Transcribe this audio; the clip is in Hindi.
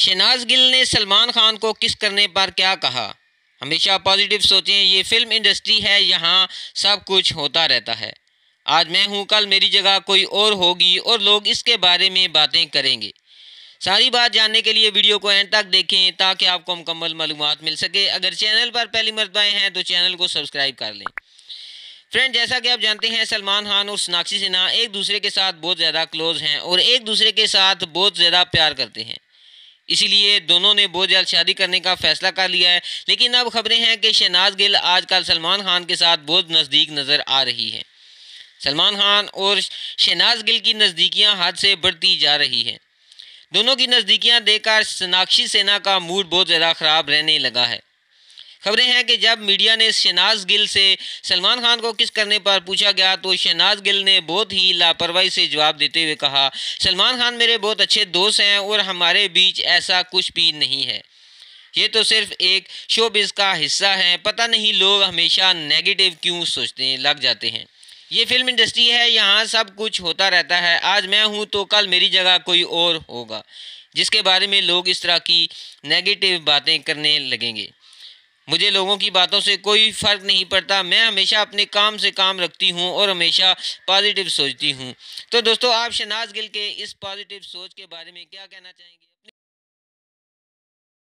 शहनाज गिल ने सलमान खान को किस करने पर क्या कहा? हमेशा पॉजिटिव सोचें, ये फ़िल्म इंडस्ट्री है, यहाँ सब कुछ होता रहता है। आज मैं हूँ, कल मेरी जगह कोई और होगी और लोग इसके बारे में बातें करेंगे। सारी बात जानने के लिए वीडियो को एंड तक देखें, ताकि आपको मुकम्मल मालूम मिल सके। अगर चैनल पर पहली मरतबाएँ हैं तो चैनल को सब्सक्राइब कर लें। फ्रेंड, जैसा कि आप जानते हैं, सलमान खान और सोनाक्षी सिन्हा एक दूसरे के साथ बहुत ज़्यादा क्लोज हैं और एक दूसरे के साथ बहुत ज़्यादा प्यार करते हैं। इसीलिए दोनों ने बहुत जल्द शादी करने का फैसला कर लिया है। लेकिन अब खबरें हैं कि शहनाज गिल आजकल सलमान खान के साथ बहुत नज़दीक नज़र आ रही है। सलमान खान और शहनाज गिल की नज़दीकियाँ हद से बढ़ती जा रही हैं। दोनों की नज़दीकियाँ देखकर सोनाक्षी सेना का मूड बहुत ज़्यादा ख़राब रहने लगा है। खबरें हैं कि जब मीडिया ने शहनाज गिल से सलमान खान को किस करने पर पूछा गया तो शहनाज गिल ने बहुत ही लापरवाही से जवाब देते हुए कहा, सलमान खान मेरे बहुत अच्छे दोस्त हैं और हमारे बीच ऐसा कुछ भी नहीं है। ये तो सिर्फ़ एक शोबिज़ का हिस्सा है। पता नहीं लोग हमेशा नेगेटिव क्यों सोचते हैं, लग जाते हैं। ये फ़िल्म इंडस्ट्री है, यहाँ सब कुछ होता रहता है। आज मैं हूँ तो कल मेरी जगह कोई और होगा, जिसके बारे में लोग इस तरह की नेगेटिव बातें करने लगेंगे। मुझे लोगों की बातों से कोई फ़र्क नहीं पड़ता। मैं हमेशा अपने काम से काम रखती हूँ और हमेशा पॉजिटिव सोचती हूँ। तो दोस्तों, आप शनाज गिल के इस पॉजिटिव सोच के बारे में क्या कहना चाहेंगे?